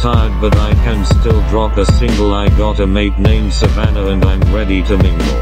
tired but I can still drop a single I got a mate named Savannah and I'm ready to mingle.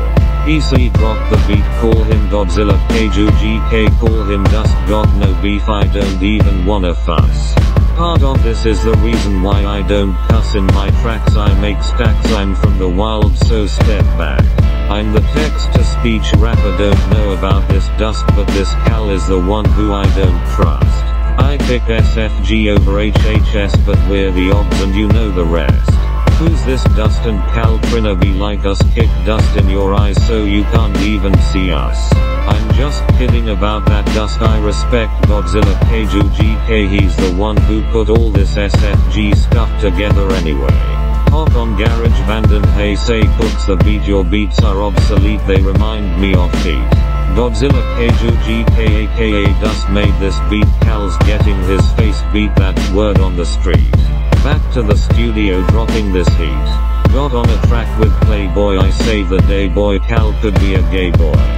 EC drop the beat call him Godzilla Keiju GK call him dust got no beef I don't even wanna fuss. Part of this is the reason why I don't cuss in my tracks I make stacks I'm from the wild so step back. I'm the text-to-speech rapper don't know about this dust but this Cal is the one who I don't trust. I pick SFG over HHS but we're the odds and you know the rest. Who's this dust and Cal Trina be like us kick dust in your eyes so you can't even see us. I'm just kidding about that dust I respect Godzilla Keiju GK he's the one who put all this SFG stuff together anyway. Hop on GarageBand and hey say cooks the beat your beats are obsolete they remind me of feet. Godzilla Keiju GK aka Dust made this beat Cal's getting his face beat that's word on the street. Back to the studio dropping this heat. Got on a track with Playboy I save the day boy Cal could be a gay boy.